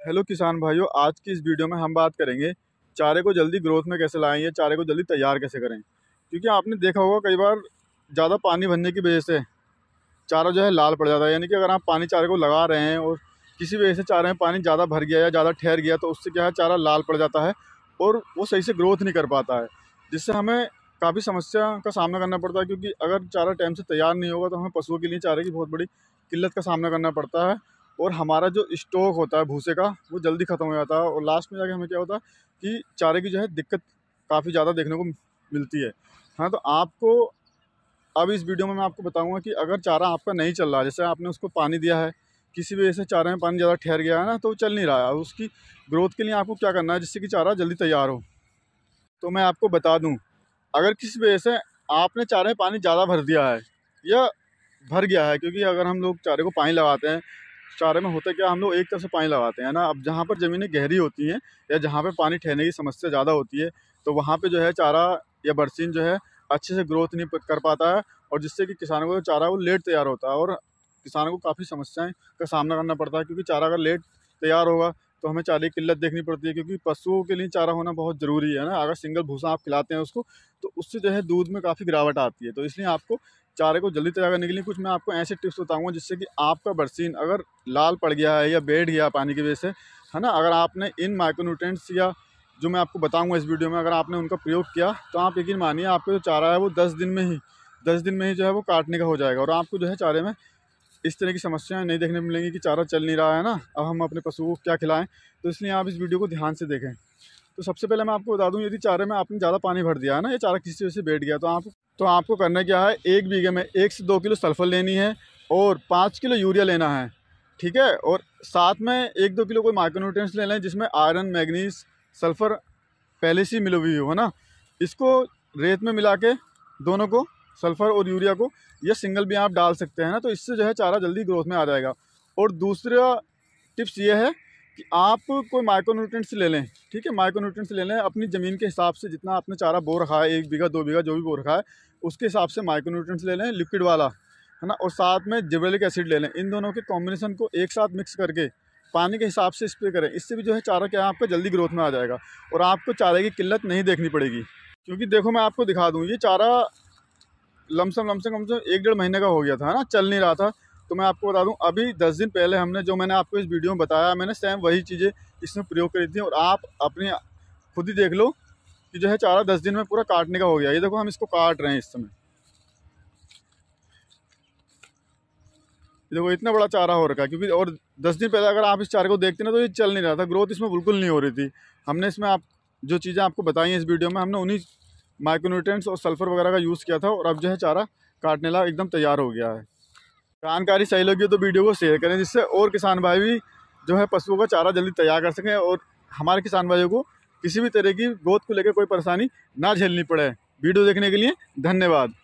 Hello किसान भाइयों, आज की इस वीडियो में हम बात करेंगे चारे को जल्दी ग्रोथ में कैसे लाएँ या चारे को जल्दी तैयार कैसे करें। क्योंकि आपने देखा होगा कई बार ज़्यादा पानी भरने की वजह से चारा जो है लाल पड़ जाता है। यानी कि अगर आप पानी चारे को लगा रहे हैं और किसी वजह से चारे में पानी ज़्यादा भर गया या ज़्यादा ठहर गया तो उससे क्या है, चारा लाल पड़ जाता है और वो सही से ग्रोथ नहीं कर पाता है। जिससे हमें काफ़ी समस्या का सामना करना पड़ता है क्योंकि अगर चारा टाइम से तैयार नहीं होगा तो हमें पशुओं के लिए चारे की बहुत बड़ी किल्लत का सामना करना पड़ता है। और हमारा जो स्टॉक होता है भूसे का, वो जल्दी ख़त्म हो जाता है और लास्ट में जाके हमें क्या होता है कि चारे की जो है दिक्कत काफ़ी ज़्यादा देखने को मिलती है। हाँ तो आपको अब इस वीडियो में मैं आपको बताऊँगा कि अगर चारा आपका नहीं चल रहा, जैसे आपने उसको पानी दिया है, किसी वजह से चारे में पानी ज़्यादा ठहर गया है ना तो वो चल नहीं रहा है। उसकी ग्रोथ के लिए आपको क्या करना है जिससे कि चारा जल्दी तैयार हो। तो मैं आपको बता दूँ, अगर किसी वजह से आपने चारे में पानी ज़्यादा भर दिया है या भर गया है, क्योंकि अगर हम लोग चारे को पानी लगाते हैं चारे में होता क्या हम लोग एक तरफ़ से पानी लगाते हैं ना? अब जहाँ पर ज़मीनें गहरी होती हैं या जहाँ पर पानी ठहरने की समस्या ज़्यादा होती है तो वहाँ पर जो है चारा या बरसीन जो है अच्छे से ग्रोथ नहीं कर पाता है और जिससे कि किसानों को चारा वो लेट तैयार होता है और किसानों को काफ़ी समस्याएँ का सामना करना पड़ता है क्योंकि चारा अगर लेट तैयार होगा तो हमें चारे की किल्लत देखनी पड़ती है क्योंकि पशुओं के लिए चारा होना बहुत ज़रूरी है ना? अगर सिंगल भूसा आप खिलाते हैं उसको तो उससे जो है दूध में काफ़ी गिरावट आती है। तो इसलिए आपको चारे को जल्दी तैयार करने के लिए कुछ मैं आपको ऐसे टिप्स बताऊँगा जिससे कि आपका बरसीन अगर लाल पड़ गया है या बैठ गया पानी की वजह से, है ना? अगर आपने इन माइक्रोन्यूट्रेंट्स या जो मैं आपको बताऊँगा इस वीडियो में अगर आपने उनका प्रयोग किया तो आप यकीन मानिए आपका जो चारा है वो दस दिन में ही, दस दिन में ही जो है वो काटने का हो जाएगा और आपको जो है चारे में इस तरह की समस्याएँ नहीं देखने मिलेंगी कि चारा चल नहीं रहा है ना, अब हम अपने पशुओं को क्या खिलाएँ? तो इसलिए आप इस वीडियो को ध्यान से देखें। तो सबसे पहले मैं आपको बता दूँ, यदि चारे में आपने ज़्यादा पानी भर दिया है ना, ये चारा किसी वजह से बैठ गया? तो आप तो आपको करना क्या है, एक बीघे में एक से दो किलो सल्फ़र लेनी है और पाँच किलो यूरिया लेना है, ठीक है? और साथ में एक दो किलो कोई माइक्रोन्यूट्रेंट्स ले लें जिसमें आयरन मैगनीस सल्फ़र पहले से मिली हुई हो ना? इसको रेत में मिला के दोनों को सल्फ़र और यूरिया को या सिंगल भी आप डाल सकते हैं ना तो इससे जो है चारा जल्दी ग्रोथ में आ जाएगा। और दूसरा टिप्स ये है कि आप कोई माइक्रोन्यूट्रेंट्स ले लें, ठीक है? माइक्रोन्यूट्रेंट्स ले लें, अपनी ज़मीन के हिसाब से जितना आपने चारा बो रखा है, एक बीघा, दो बीघा, जो भी बो रखा है, उसके हिसाब से माइक्रोन्यूट्रेंट्स ले लें लिक्विड वाला, है ना? और साथ में जिब्रेलिक एसिड ले लें। इन दोनों के कॉम्बिनेशन को एक साथ मिक्स करके पानी के हिसाब से स्प्रे करें, इससे भी जो है चारा क्या है, आपका जल्दी ग्रोथ में आ जाएगा। और आपको चारे की किल्लत नहीं देखनी पड़ेगी। क्योंकि देखो, मैं आपको दिखा दूँ, ये चारा लमसम लमसम कम से एक डेढ़ महीने का हो गया था ना? चल नहीं रहा था। तो मैं आपको बता दूँ, अभी दस दिन पहले हमने जो मैंने आपको इस वीडियो में बताया, मैंने सेम वही चीज़ें इसमें प्रयोग करी थी और आप अपनी, खुद ही देख लो कि जो है चारा दस दिन में पूरा काटने का हो गया। ये देखो, हम इसको काट रहे हैं इस समय। देखो, इतना बड़ा चारा हो रखा है, क्योंकि और दस दिन पहले अगर आप इस चारे को देखते ना तो ये चल नहीं रहा था। ग्रोथ इसमें बिल्कुल नहीं हो रही थी। हमने इसमें आप, जो चीज़ें आपको बताई हैं इस वीडियो में, हमने उन्हीं माइक्रोन्यूट्रेंट्स और सल्फ़र वगैरह का यूज़ किया था और अब जो है चारा काटने ला एकदम तैयार हो गया है। जानकारी सही लगी तो वीडियो को शेयर करें जिससे और किसान भाई भी जो है पशुओं का चारा जल्दी तैयार कर सकें और हमारे किसान भाइयों को किसी भी तरह की गोद को लेकर कोई परेशानी ना झेलनी पड़े। वीडियो देखने के लिए धन्यवाद।